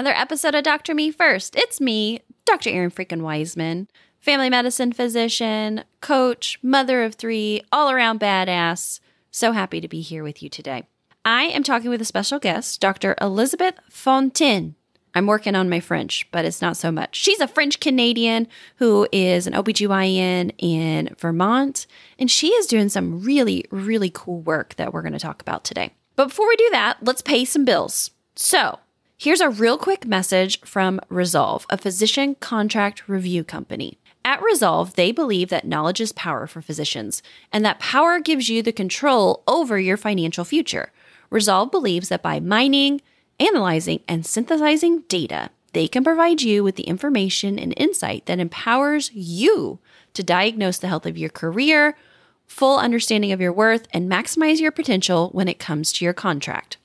Another episode of Dr. Me First. It's me, Dr. Errin freaking Weisman, family medicine physician, coach, mother of three, all around badass. So happy to be here with you today. I am talking with a special guest, Dr. Elisabeth Fontaine. I'm working on my French, but it's not so much. She's a French Canadian who is an OBGYN in Vermont, and she is doing some really, really cool work that we're going to talk about today. But before we do that, let's pay some bills. So, here's a real quick message from Resolve, a physician contract review company. At Resolve, they believe that knowledge is power for physicians, and that power gives you the control over your financial future. Resolve believes that by mining, analyzing, and synthesizing data, they can provide you with the information and insight that empowers you to diagnose the health of your career, full understanding of your worth, and maximize your potential when it comes to your contract.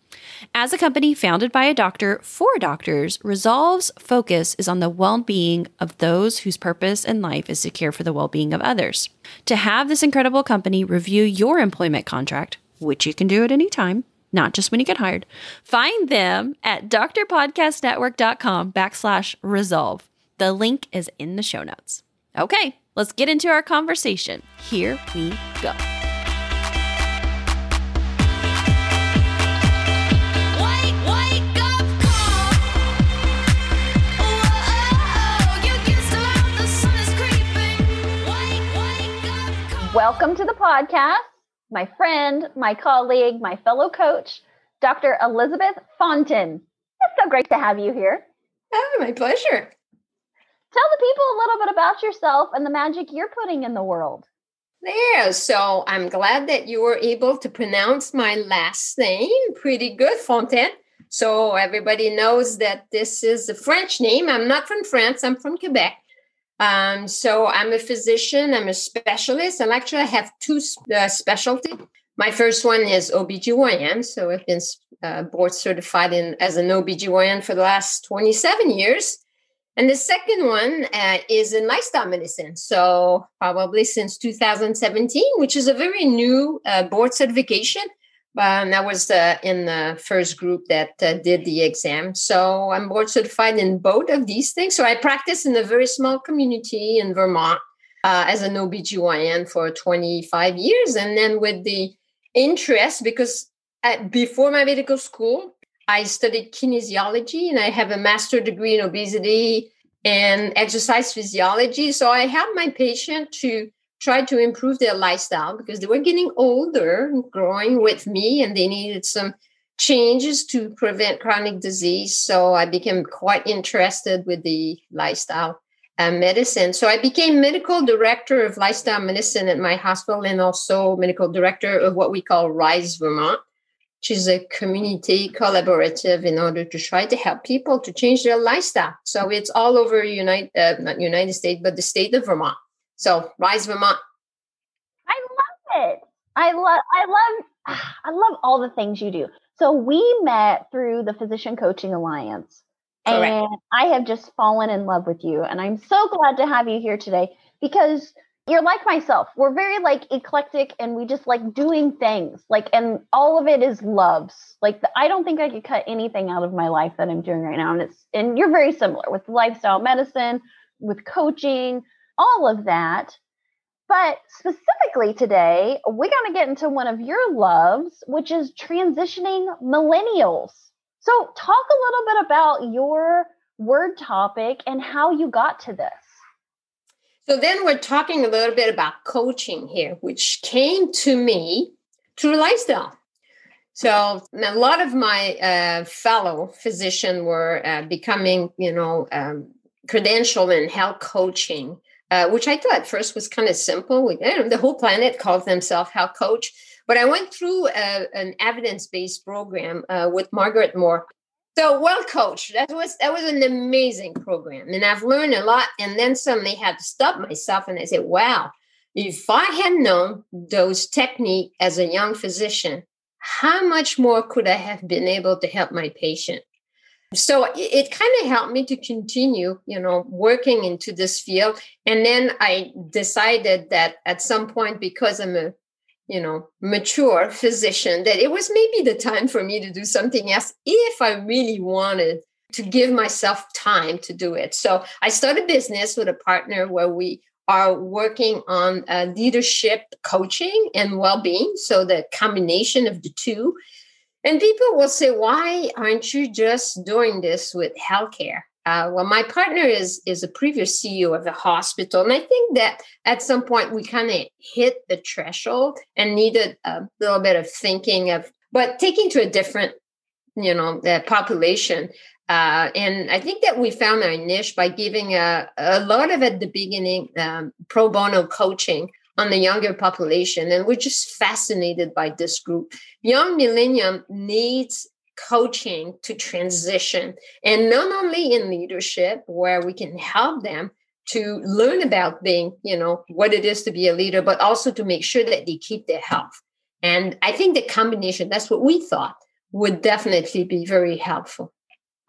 As a company founded by a doctor for doctors, Resolve's focus is on the well being of those whose purpose in life is to care for the well being of others. To have this incredible company review your employment contract, which you can do at any time, not just when you get hired, find them at drpodcastnetwork.com backslash resolve. The link is in the show notes. Okay, let's get into our conversation. Here we go. Welcome to the podcast. My friend, my colleague, my fellow coach, Dr. Elisabeth Fontaine. It's so great to have you here. Oh, my pleasure. Tell the people a little bit about yourself and the magic you're putting in the world. There. So I'm glad that you were able to pronounce my last name pretty good, Fontaine. So everybody knows that this is a French name. I'm not from France, I'm from Quebec. Um, so I'm a physician, I'm a specialist. And actually, I have two uh, specialties. My first one is OBGYN. So I've been uh, board certified in as an OBGYN for the last 27 years. And the second one uh, is in lifestyle medicine. So, probably since 2017, which is a very new uh, board certification. Um, I was uh, in the first group that uh, did the exam. So, I'm board certified in both of these things. So, I practice in a very small community in Vermont uh, as an OBGYN for 25 years. And then with the interest, because at, before my medical school, I studied kinesiology and I have a master degree in obesity and exercise physiology. So I help my patient to try to improve their lifestyle because they were getting older growing with me and they needed some changes to prevent chronic disease. So I became quite interested with the lifestyle uh, medicine. So I became medical director of lifestyle medicine at my hospital and also medical director of what we call Rise Vermont which is a community collaborative in order to try to help people to change their lifestyle. So it's all over United, uh, not United States, but the state of Vermont. So Rise Vermont. I love it. I love I love I love all the things you do. So we met through the Physician Coaching Alliance. Correct. And I have just fallen in love with you. And I'm so glad to have you here today because you're like myself. We're very like eclectic and we just like doing things. Like and all of it is loves. Like the, I don't think I could cut anything out of my life that I'm doing right now and it's and you're very similar with lifestyle medicine, with coaching, all of that. But specifically today, we're going to get into one of your loves, which is transitioning millennials. So, talk a little bit about your word topic and how you got to this. So then we're talking a little bit about coaching here, which came to me through lifestyle. So a lot of my uh, fellow physicians were uh, becoming, you know, um, credentialed in health coaching, uh, which I thought at first was kind of simple. We, know, the whole planet calls themselves health coach. But I went through a, an evidence-based program uh, with Margaret Moore. So well coach, That was that was an amazing program, and I've learned a lot. And then suddenly had to stop myself, and I said, "Wow, if I had known those techniques as a young physician, how much more could I have been able to help my patient?" So it, kind of helped me to continue, you know, working into this field. And then I decided that at some point, because I'm a you know, mature physician that it was maybe the time for me to do something else if I really wanted to give myself time to do it. So I started business with a partner where we are working on uh, leadership coaching and well-being. So the combination of the two. And people will say, why aren't you just doing this with healthcare? Uh, well, my partner is is a previous CEO of a hospital, and I think that at some point we kind of hit the threshold and needed a little bit of thinking of, but taking to a different, you know, the population. Uh, and I think that we found our niche by giving a, a lot of at the beginning um, pro bono coaching on the younger population, and we're just fascinated by this group. Young millennium needs coaching to transition and not only in leadership where we can help them to learn about being you know what it is to be a leader but also to make sure that they keep their health and i think the combination that's what we thought would definitely be very helpful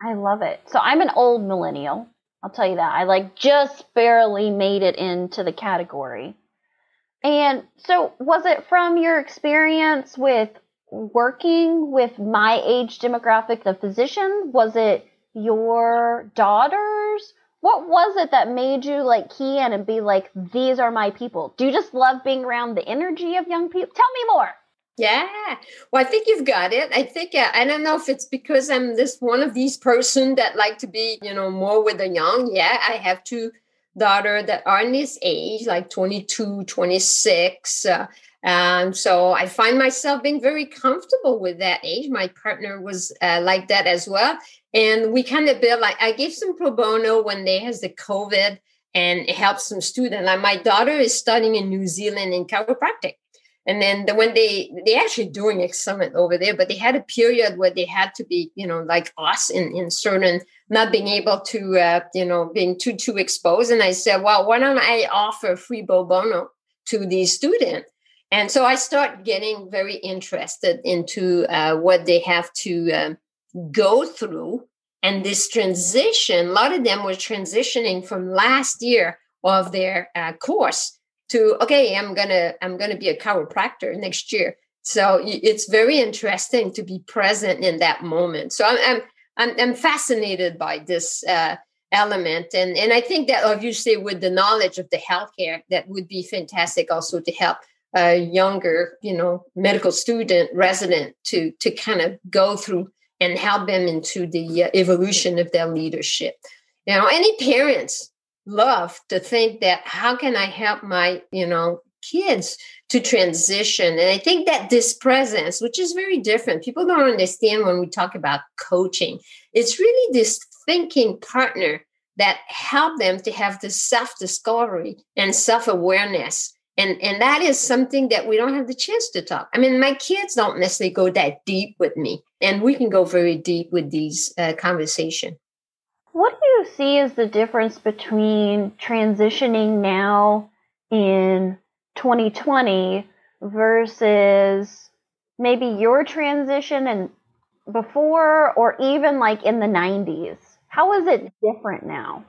I love it. So I'm an old millennial. I'll tell you that. I like just barely made it into the category. And so was it from your experience with working with my age demographic, the physician? Was it your daughters? What was it that made you like key in and be like, these are my people? Do you just love being around the energy of young people? Tell me more. Yeah. Well, I think you've got it. I think uh, I don't know if it's because I'm this one of these person that like to be, you know, more with the young. Yeah, I have two daughter that are in this age, like 22, 26. Uh, um, so I find myself being very comfortable with that age. My partner was uh, like that as well. And we kind of built like I gave some pro bono when they has the COVID and helps some student. Like my daughter is studying in New Zealand in chiropractic. And then the, when they they actually doing excellent over there, but they had a period where they had to be, you know, like us in in certain not being able to, uh, you know, being too too exposed. And I said, well, why don't I offer free pro bono to these students? And so I start getting very interested into uh, what they have to um, go through. And this transition, a lot of them were transitioning from last year of their uh, course to okay i'm gonna i'm gonna be a chiropractor next year. So it's very interesting to be present in that moment. So i'm i'm i'm, I'm fascinated by this uh, element. And and i think that obviously with the knowledge of the healthcare that would be fantastic also to help a younger you know medical student resident to to kind of go through and help them into the uh, evolution of their leadership. You know any parents love to think that how can I help my, you know, kids to transition? And I think that this presence, which is very different, people don't understand when we talk about coaching. It's really this thinking partner that help them to have this self-discovery and self-awareness. And, and that is something that we don't have the chance to talk. I mean, my kids don't necessarily go that deep with me, and we can go very deep with these uh, conversation. What do you see as the difference between transitioning now in 2020 versus maybe your transition and before or even like in the 90s? How is it different now?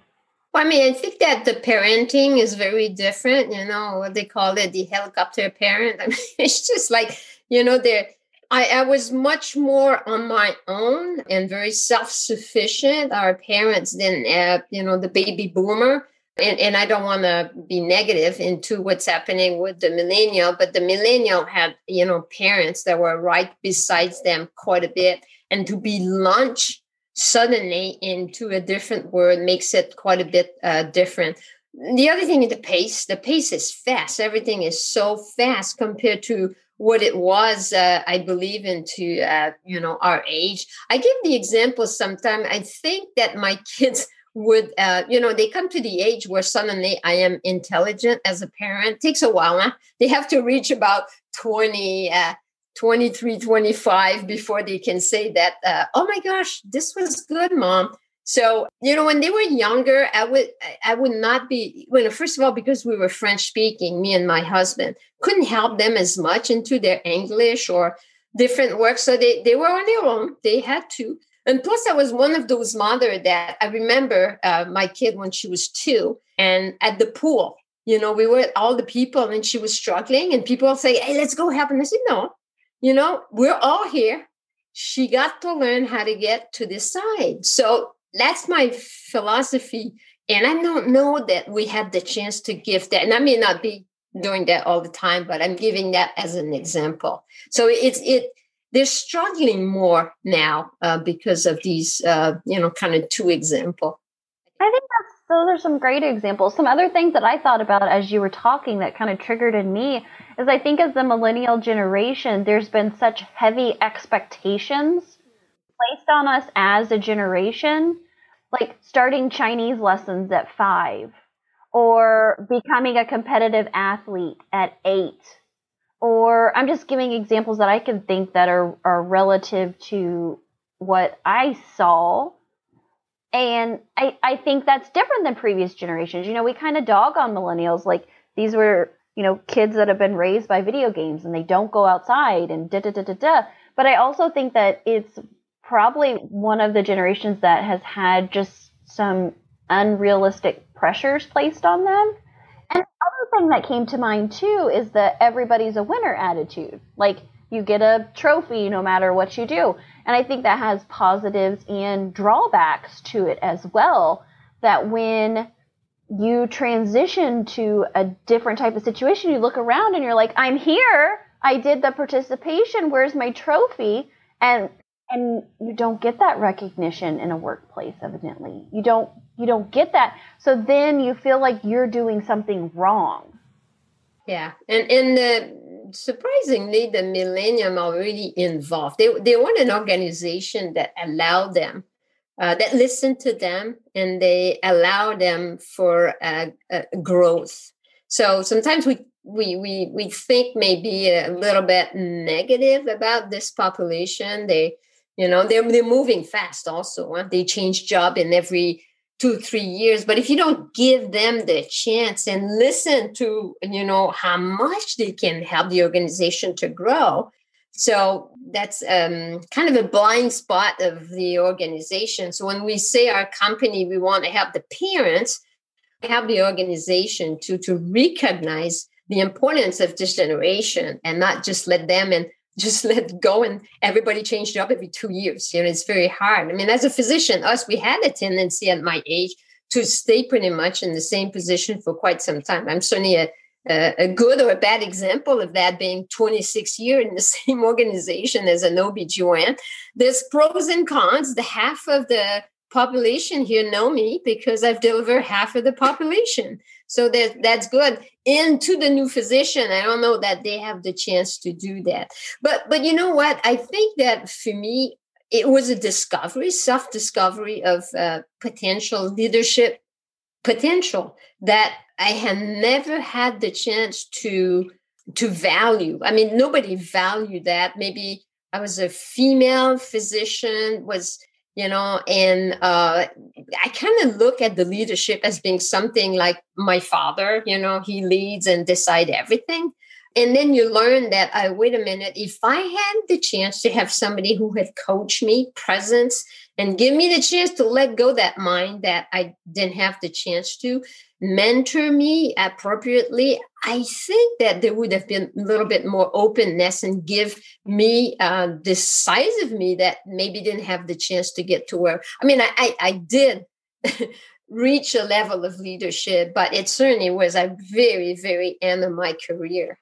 Well, I mean, I think that the parenting is very different. You know what they call it, the helicopter parent. I mean, it's just like you know they're I, I was much more on my own and very self-sufficient. Our parents didn't have, you know, the baby boomer. And, and I don't want to be negative into what's happening with the millennial, but the millennial had, you know, parents that were right besides them quite a bit. And to be launched suddenly into a different world makes it quite a bit uh, different. The other thing is the pace. The pace is fast. Everything is so fast compared to what it was, uh, I believe, into uh, you know our age. I give the example sometime. I think that my kids would, uh, you know, they come to the age where suddenly I am intelligent as a parent. Takes a while. Huh? They have to reach about 20, uh, 23, 25 before they can say that, uh, oh my gosh, this was good, mom. So, you know, when they were younger, I would I would not be well, first of all, because we were French speaking, me and my husband couldn't help them as much into their English or different work. So they, they were on their own. They had to. And plus, I was one of those mother that I remember uh, my kid when she was two and at the pool, you know, we were all the people and she was struggling and people say, hey, let's go help. And I said, no, you know, we're all here. She got to learn how to get to this side. So that's my philosophy. And I don't know that we have the chance to give that. And I may not be doing that all the time, but I'm giving that as an example. So it's it they're struggling more now uh, because of these uh, you know kind of two example. I think that's those are some great examples. Some other things that I thought about as you were talking that kind of triggered in me is I think as the millennial generation, there's been such heavy expectations placed on us as a generation, like starting Chinese lessons at five, or becoming a competitive athlete at eight, or I'm just giving examples that I can think that are, are relative to what I saw and I, I think that's different than previous generations. You know, we kind of dog on millennials. Like these were, you know, kids that have been raised by video games and they don't go outside and da da da da da. But I also think that it's probably one of the generations that has had just some unrealistic pressures placed on them. And the other thing that came to mind too is the everybody's a winner attitude. Like you get a trophy no matter what you do. And I think that has positives and drawbacks to it as well. That when you transition to a different type of situation, you look around and you're like, I'm here. I did the participation. Where's my trophy? And and you don't get that recognition in a workplace evidently you don't you don't get that so then you feel like you're doing something wrong Yeah, and and the, surprisingly, the millennium are really involved. They they want an organization that allow them, uh, that listen to them, and they allow them for uh, uh, growth. So sometimes we we we we think maybe a little bit negative about this population. They you know they're they're moving fast. Also, huh? they change job in every two three years but if you don't give them the chance and listen to you know how much they can help the organization to grow so that's um, kind of a blind spot of the organization so when we say our company we want to help the parents help the organization to to recognize the importance of this generation and not just let them and just let go and everybody change job every two years. You know, it's very hard. I mean, as a physician, us, we had a tendency at my age to stay pretty much in the same position for quite some time. I'm certainly a, a, good or a bad example of that being 26 years in the same organization as an OBGYN. There's pros and cons. The half of the population here know me because I've delivered half of the population. So that that's good. Into the new physician, I don't know that they have the chance to do that. But but you know what? I think that for me, it was a discovery, self-discovery of uh, potential leadership potential that I had never had the chance to to value. I mean, nobody valued that. Maybe I was a female physician, was you know and uh, i kind of look at the leadership as being something like my father you know he leads and decide everything. And then you learn that uh, wait a minute if i had the chance to have somebody who had coached me presence and give me the chance to let go that mind that i didn't have the chance to mentor me appropriately i think that there would have been a little bit more openness and give me uh, this size of me that maybe didn't have the chance to get to where i mean i i, I did reach a level of leadership but it certainly was a very very end of my career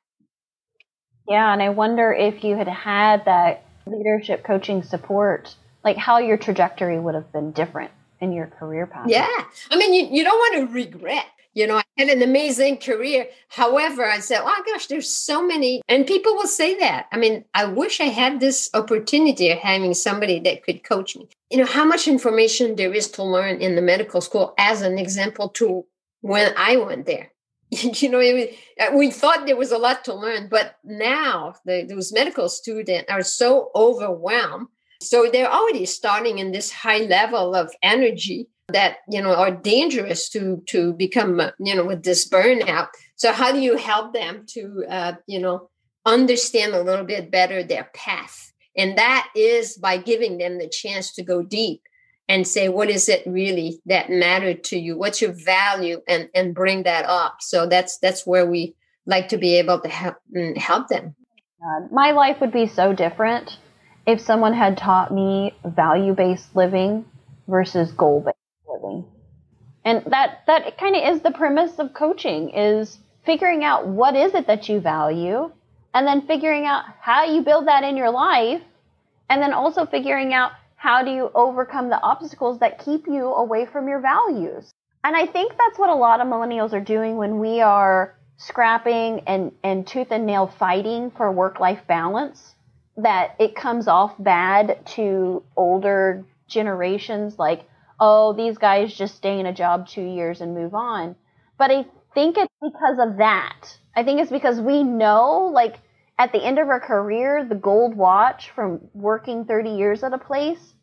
yeah and i wonder if you had had that leadership coaching support like how your trajectory would have been different in your career path Yeah. I mean, you, you don't want to regret. You know, I had an amazing career. However, I said, oh gosh, there's so many. And people will say that. I mean, I wish I had this opportunity of having somebody that could coach me. You know, how much information there is to learn in the medical school as an example to when I went there. you know, it uh, we thought there was a lot to learn, but now the, those medical students are so overwhelmed so they're already starting in this high level of energy that you know are dangerous to to become uh, you know with this burnout. So how do you help them to uh, you know understand a little bit better their path? And that is by giving them the chance to go deep and say what is it really that mattered to you? What's your value? and and bring that up. So that's that's where we like to be able to help mm, help them. My life would be so different if someone had taught me value based living versus goal living. And that that kind of is the premise of coaching is figuring out what is it that you value and then figuring out how you build that in your life and then also figuring out how do you overcome the obstacles that keep you away from your values. And I think that's what a lot of millennials are doing when we are scrapping and, and tooth and nail fighting for work life balance. That it comes off bad to older generations, like, oh, these guys just stay in a job two years and move on. But I think it's because of that. I think it's because we know, like, at the end of our career, the gold watch from working 30 years at a place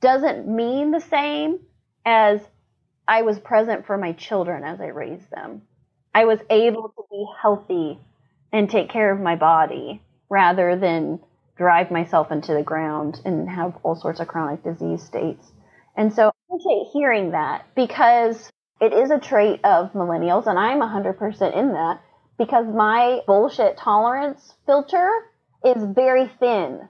doesn't mean the same as I was present for my children as I raised them. I was able to be healthy and take care of my body rather than drive myself into the ground and have all sorts of chronic disease states. And so I appreciate hearing that because it is a trait of millennials, and I'm 100% in that because my bullshit tolerance filter is very thin.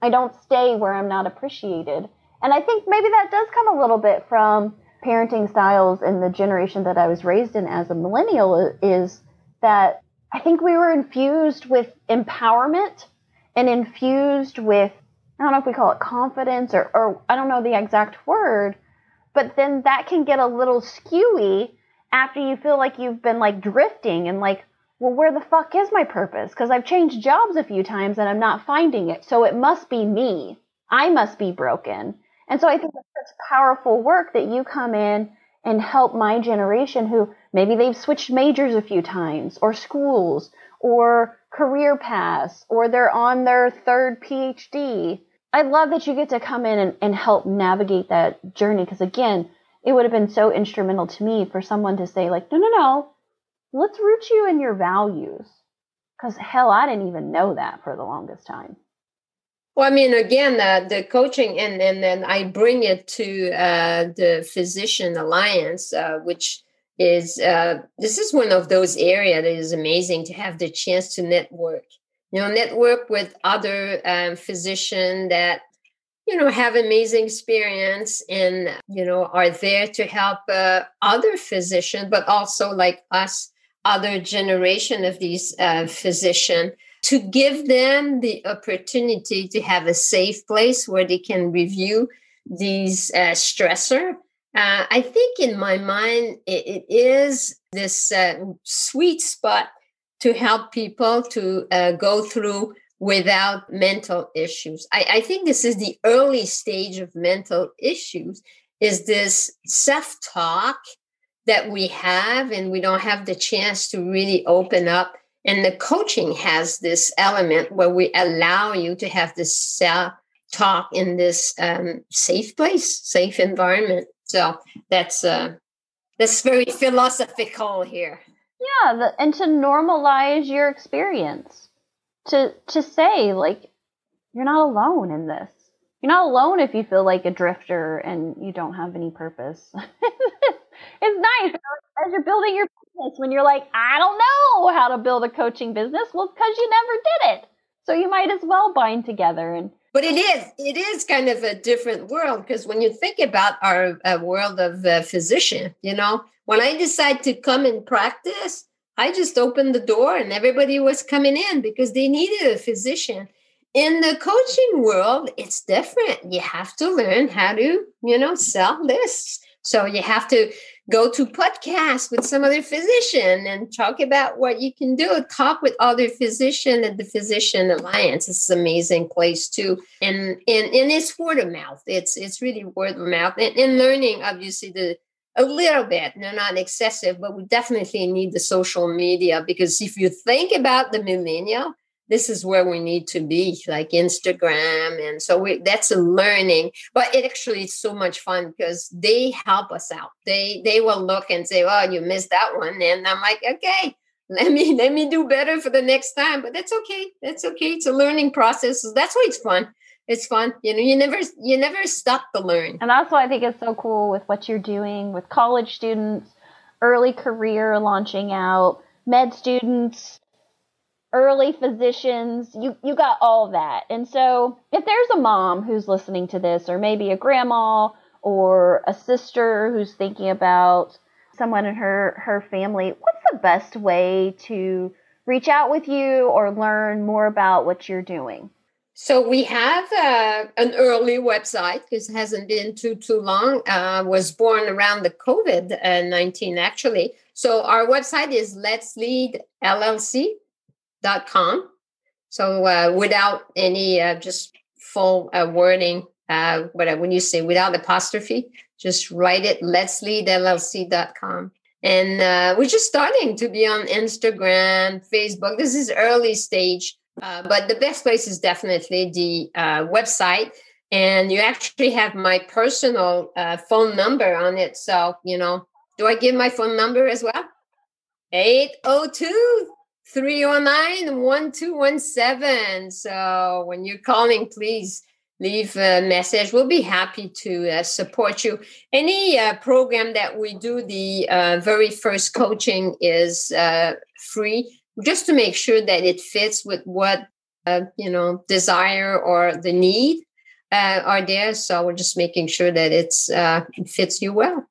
I don't stay where I'm not appreciated. And I think maybe that does come a little bit from parenting styles in the generation that I was raised in as a millennial is that I think we were infused with empowerment and infused with, I don't know if we call it confidence or, or I don't know the exact word, but then that can get a little skewy after you feel like you've been like drifting and like, well, where the fuck is my purpose? Because I've changed jobs a few times and I'm not finding it. So it must be me. I must be broken. And so I think it's such powerful work that you come in and help my generation who maybe they've switched majors a few times or schools or career paths or they're on their third PhD. I love that you get to come in and, and help navigate that journey because again, it would have been so instrumental to me for someone to say like, no, no, no, let's root you in your values. Because hell, I didn't even know that for the longest time. Well, I mean, again, uh, the coaching, and, and then I bring it to uh, the Physician Alliance, uh, which is uh, this is one of those areas that is amazing to have the chance to network. You know, network with other um, physicians that you know have amazing experience and you know are there to help uh, other physicians, but also like us, other generation of these uh, physicians to give them the opportunity to have a safe place where they can review these uh, stressor. Uh, I think in my mind, it, it is this uh, sweet spot to help people to uh, go through without mental issues. I, I think this is the early stage of mental issues is this self-talk that we have and we don't have the chance to really open up and the coaching has this element where we allow you to have this self talk in this um, safe place, safe environment. So that's uh, that's very philosophical here. Yeah, the, and to normalize your experience, to to say like you're not alone in this. You're not alone if you feel like a drifter and you don't have any purpose. it's nice as you're building your business when you're like, I don't know how to build a coaching business. Well, because you never did it. So you might as well bind together and but it is it is kind of a different world because when you think about our uh, world of uh, physician you know when i decided to come and practice i just opened the door and everybody was coming in because they needed a physician. In the coaching world it's different. You have to learn how to you know sell this so you have to go to podcasts with some other physician and talk about what you can do. Talk with other physician at the Physician Alliance. It's an amazing place too. And and, and it's word of mouth. It's it's really word of mouth. And, and learning, obviously, the a little bit, no, not excessive, but we definitely need the social media because if you think about the millennial, this is where we need to be like instagram. And so we, that's a learning but it actually is so much fun because they help us out. They they will look and say oh you missed that one. And i'm like okay let me let me do better for the next time. But that's okay. That's okay. It's a learning process. So that's why it's fun. It's fun. You know you never you never stop to learn. And that's why i think it's so cool with what you're doing with college students early career launching out med students early physicians you you got all that and so if there's a mom who's listening to this or maybe a grandma or a sister who's thinking about someone in her her family, what's the best way to reach out with you or learn more about what you're doing? So we have uh, an early website because it hasn't been too too long. Uh, was born around the COVID nineteen actually. So our website is Let's Lead LLC.com. So uh, without any uh, just full uh, wording, uh, when you say without apostrophe, just write it. Let's Lead LLC.com. And uh, we're just starting to be on Instagram, Facebook. This is early stage. Uh, but the best place is definitely the uh, website. And you actually have my personal phone number on it. So, you know, do I give my phone number as well? 802 309 1217. So when you're calling, please leave a message. We'll be happy to uh, support you. Any uh, program that we do, the uh, very first coaching is uh, free just to make sure that it fits with what uh, you know desire or the need uh, are there so we're just making sure that it's it fits you well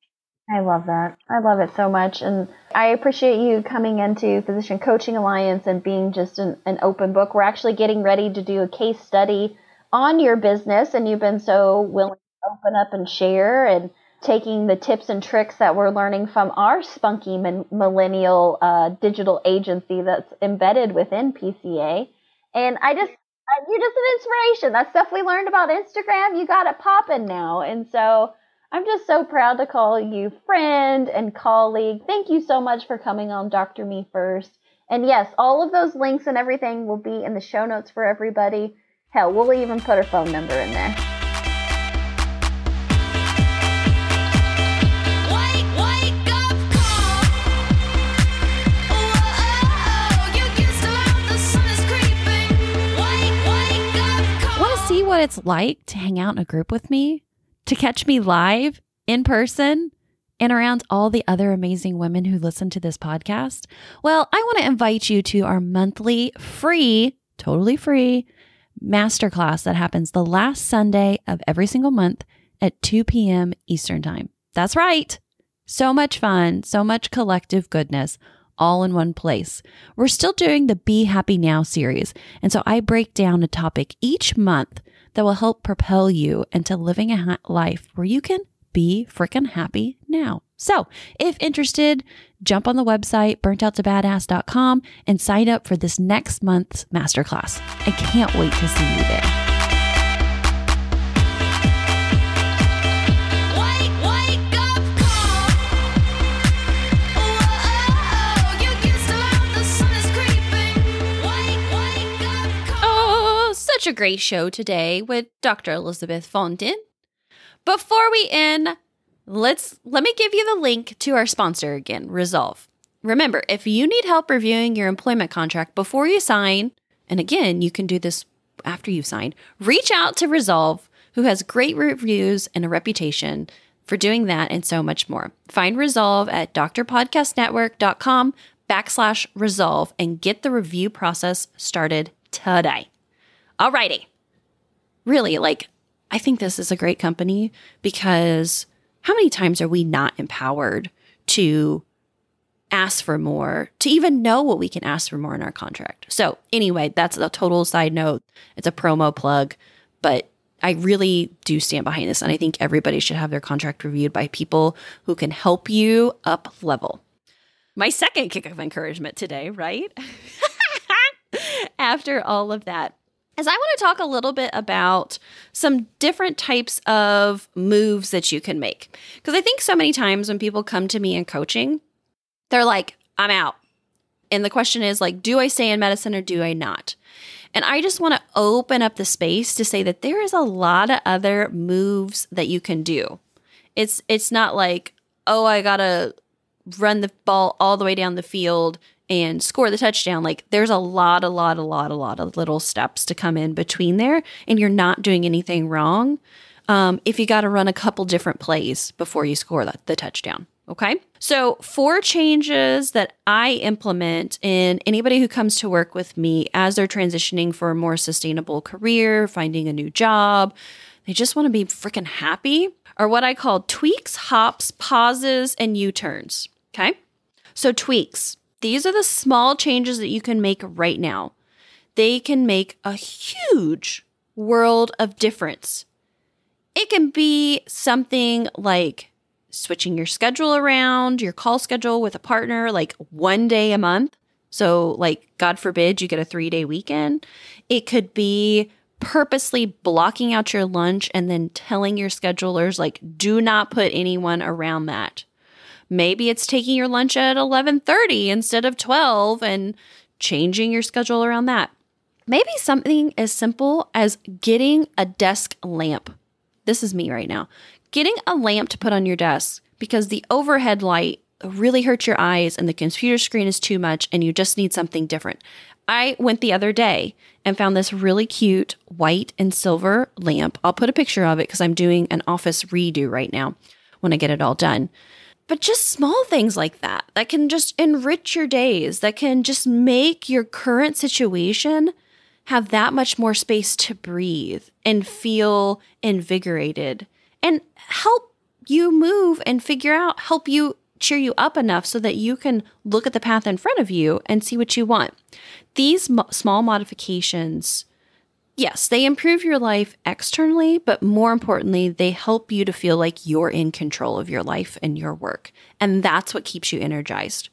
I love that. I love it so much. And I appreciate you coming into Physician Coaching Alliance and being just an, an open book. We're actually getting ready to do a case study on your business, and you've been so willing to open up and share and taking the tips and tricks that we're learning from our spunky millennial uh, digital agency that's embedded within PCA. And I just, you're just an inspiration. That stuff we learned about Instagram, you got it popping now. And so I'm just so proud to call you friend and colleague. Thank you so much for coming on Dr. Me First. And yes, all of those links and everything will be in the show notes for everybody. Hell, we'll even put her phone number in there. Wake, wake up call. Whoa, oh, oh, you can still out, the sun is creeping. Wake, wake up call. Want to see what it's like to hang out in a group with me? To catch me live in person and around all the other amazing women who listen to this podcast? Well, I want to invite you to our monthly free, totally free masterclass that happens the last Sunday of every single month at 2 p.m. Eastern Time. That's right. So much fun, so much collective goodness all in one place. We're still doing the Be Happy Now series. And so I break down a topic each month that will help propel you into living a ha- life where you can be freaking happy now. So if interested, jump on the website burnouttobadass.com and sign up for this next month's masterclass. I can't wait to see you there. Such a great show today with Dr. Elisabeth Fontaine. Before we end, let's let me give you the link to our sponsor again, Resolve. Remember, if you need help reviewing your employment contract before you sign, and again, you can do this after you've signed, reach out to Resolve, who has great reviews and a reputation for doing that and so much more. Find Resolve at drpodcastnetwork.com backslash resolve and get the review process started today. Alrighty. Really, like, I think this is a great company because how many times are we not empowered to ask for more, to even know what we can ask for more in our contract? So, anyway, that's a total side note. It's a promo plug, but I really do stand behind this. And I think everybody should have their contract reviewed by people who can help you up level. My second kick of encouragement today, right? After all of that, is I want to talk a little bit about some different types of moves that you can make. Because I think so many times when people come to me in coaching, they're like, I'm out. And the question is like, do I stay in medicine or do I not? And I just want to open up the space to say that there is a lot of other moves that you can do. It's it's not like, oh, I got to run the ball all the way down the field and score the touchdown. Like there's a lot, a lot, a lot, a lot of little steps to come in between there, and you're not doing anything wrong. Um, if you got to run a couple different plays before you score the, the touchdown. Okay. So, four changes that I implement in anybody who comes to work with me as they're transitioning for a more sustainable career, finding a new job, they just want to be freaking happy, are what I call tweaks, hops, pauses, and U turns. Okay. So, tweaks, these are the small changes that you can make right now. They can make a huge world of difference. It can be something like switching your schedule around, your call schedule with a partner, like one day a month. So, like, God forbid you get a three day weekend. It could be purposely blocking out your lunch and then telling your schedulers, like, do not put anyone around that. Maybe it's taking your lunch at 11:30 instead of 12 and changing your schedule around that. Maybe something as simple as getting a desk lamp. This is me right now. Getting a lamp to put on your desk because the overhead light really hurts your eyes and the computer screen is too much and you just need something different. I went the other day and found this really cute white and silver lamp. I'll put a picture of it because I'm doing an office redo right now when I get it all done. But just small things like that that can just enrich your days, that can just make your current situation have that much more space to breathe and feel invigorated and help you move and figure out, help you cheer you up enough so that you can look at the path in front of you and see what you want. These mo- small modifications, yes, they improve your life externally, but more importantly, they help you to feel like you're in control of your life and your work. And that's what keeps you energized.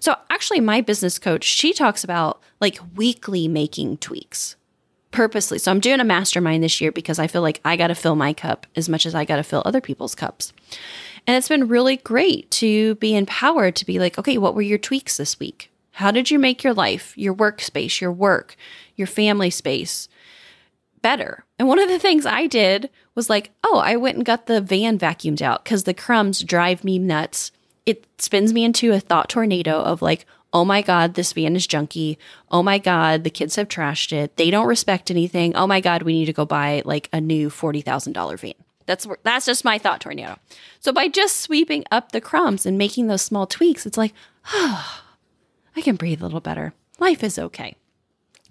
So, actually, my business coach, she talks about like weekly making tweaks purposely. So, I'm doing a mastermind this year because I feel like I got to fill my cup as much as I got to fill other people's cups. And it's been really great to be empowered to be like, okay, what were your tweaks this week? How did you make your life, your workspace, your work, your family space better? And one of the things I did was like, oh, I went and got the van vacuumed out because the crumbs drive me nuts. It spins me into a thought tornado of like, oh my God, this van is junky. Oh my God, the kids have trashed it. They don't respect anything. Oh my God, we need to go buy like a new $40,000 van. That's that's just my thought tornado. So by just sweeping up the crumbs and making those small tweaks, it's like, oh, I can breathe a little better. Life is okay.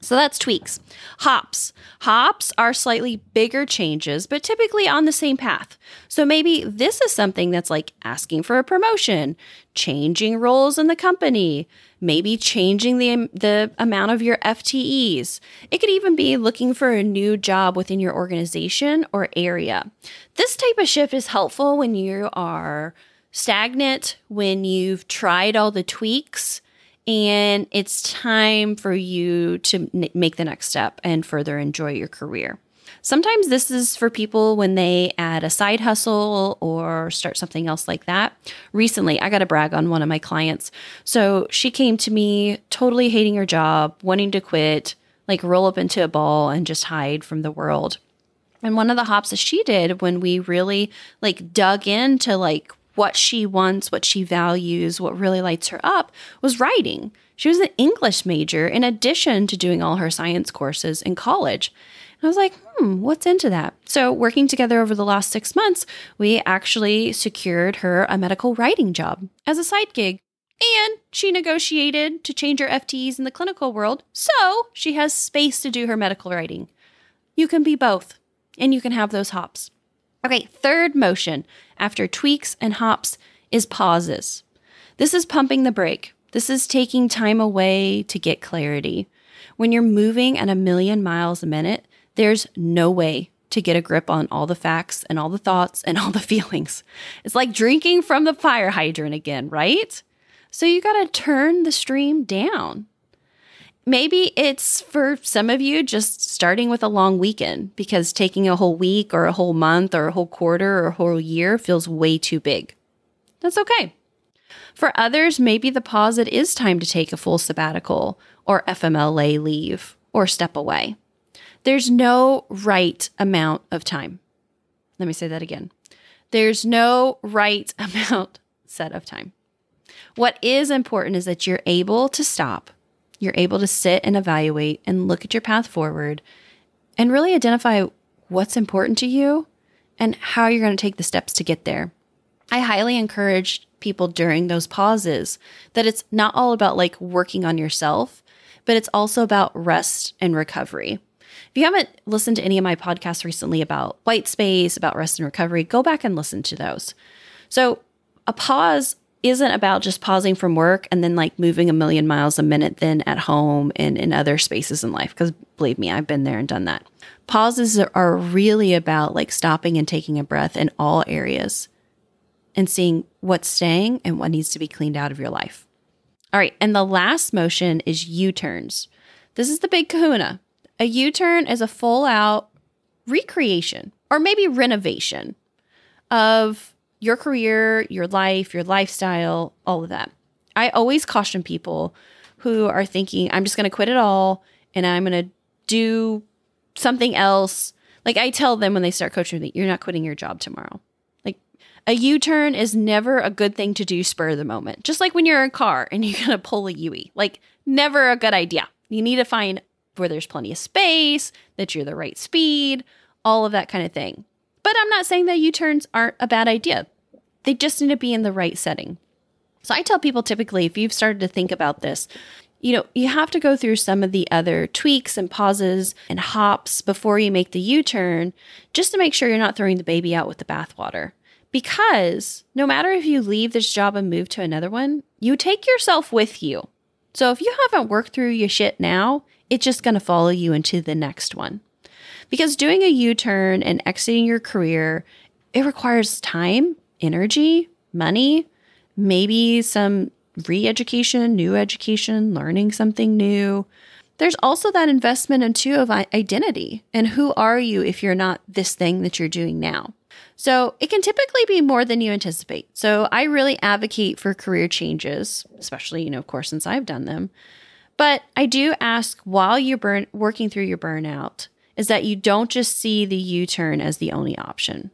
So that's tweaks. Hops. Hops are slightly bigger changes, but typically on the same path. So maybe this is something that's like asking for a promotion, changing roles in the company, maybe changing the, the amount of your FTEs. It could even be looking for a new job within your organization or area. This type of shift is helpful when you are stagnant, when you've tried all the tweaks and it's time for you to n- make the next step and further enjoy your career. Sometimes this is for people when they add a side hustle or start something else like that. Recently, I got to brag on one of my clients. So she came to me totally hating her job, wanting to quit, like roll up into a ball and just hide from the world. And one of the hops that she did when we really like dug into like what she wants, what she values, what really lights her up was writing. She was an English major in addition to doing all her science courses in college. And I was like, hmm, what's into that? So, working together over the last six months, we actually secured her a medical writing job as a side gig. And she negotiated to change her FTEs in the clinical world so she has space to do her medical writing. You can be both, and you can have those hops. Okay, third motion after tweaks and hops is pauses. This is pumping the brake. This is taking time away to get clarity. When you're moving at a million miles a minute, there's no way to get a grip on all the facts and all the thoughts and all the feelings. It's like drinking from the fire hydrant again, right? So you got to turn the stream down. Maybe it's for some of you just starting with a long weekend because taking a whole week or a whole month or a whole quarter or a whole year feels way too big. That's okay. For others, maybe the pause it is time to take a full sabbatical or FMLA leave or step away. There's no right amount of time. Let me say that again. There's no right amount set of time. What is important is that you're able to stop you're able to sit and evaluate and look at your path forward and really identify what's important to you and how you're going to take the steps to get there. I highly encourage people during those pauses that it's not all about like working on yourself, but it's also about rest and recovery. If you haven't listened to any of my podcasts recently about white space, about rest and recovery, go back and listen to those. So, a pause isn't about just pausing from work and then like moving a million miles a minute then at home and in other spaces in life. Because believe me, I've been there and done that. Pauses are really about like stopping and taking a breath in all areas and seeing what's staying and what needs to be cleaned out of your life. All right. And the last motion is U turns. This is the big kahuna. A U turn is a full out recreation or maybe renovation of your career, your life, your lifestyle, all of that. I always caution people who are thinking, I'm just going to quit it all and I'm going to do something else. Like I tell them when they start coaching me, you're not quitting your job tomorrow. Like a U turn is never a good thing to do spur of the moment. Just like when you're in a car and you're going to pull a UE, like never a good idea. You need to find where there's plenty of space, that you're the right speed, all of that kind of thing. But I'm not saying that U turns aren't a bad idea. They just need to be in the right setting. So I tell people typically, if you've started to think about this, you know, you have to go through some of the other tweaks and pauses and hops before you make the U turn just to make sure you're not throwing the baby out with the bathwater. Because no matter if you leave this job and move to another one, you take yourself with you. So if you haven't worked through your shit now, it's just going to follow you into the next one. Because doing a U turn and exiting your career, it requires time, energy, money, maybe some re education, new education, learning something new. There's also that investment into of identity and who are you if you're not this thing that you're doing now. So it can typically be more than you anticipate. So I really advocate for career changes, especially, you know, of course, since I've done them. But I do ask while you're burn- working through your burnout is that you don't just see the U turn as the only option.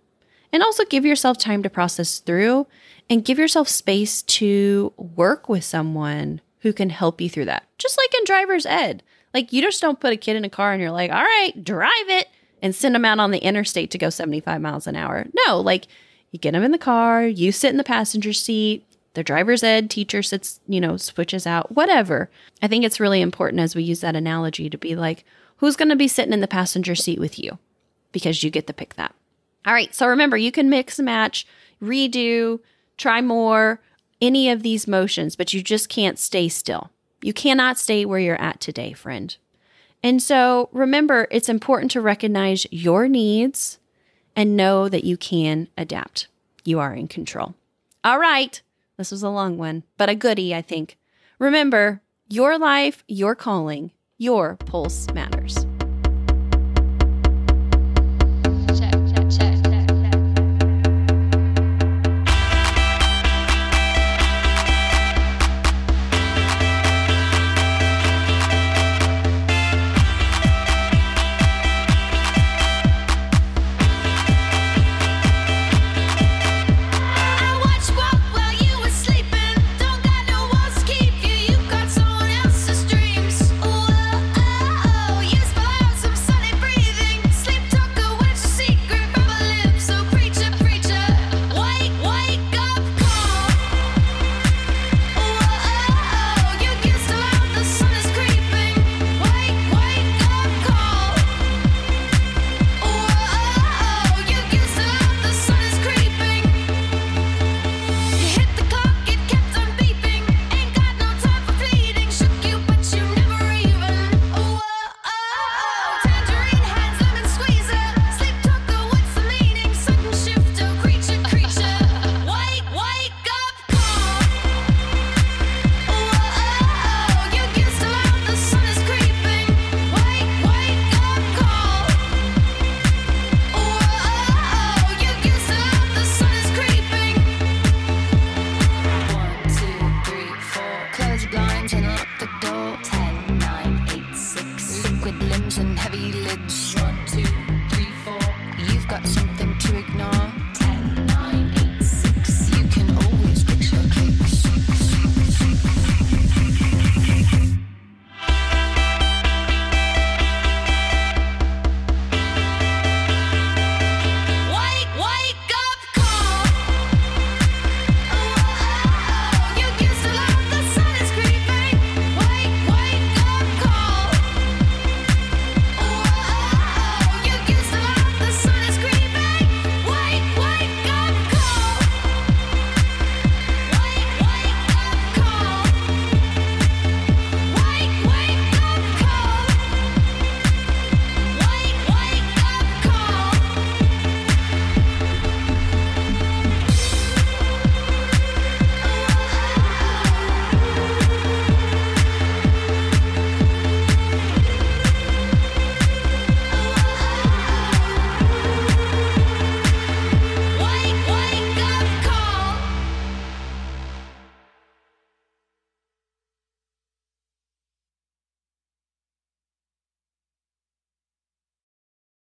And also give yourself time to process through and give yourself space to work with someone who can help you through that. Just like in driver's ed. Like you just don't put a kid in a car and you're like, all right, drive it and send them out on the interstate to go 75 miles an hour. No, like you get them in the car, you sit in the passenger seat, the driver's ed teacher sits, you know, switches out, whatever. I think it's really important as we use that analogy to be like, who's going to be sitting in the passenger seat with you? Because you get to pick that. All right. So remember, you can mix and match, redo, try more, any of these motions, but you just can't stay still. You cannot stay where you're at today, friend. And so remember, it's important to recognize your needs and know that you can adapt. You are in control. All right. This was a long one, but a goodie, I think. Remember, your life, your calling, your pulse matters.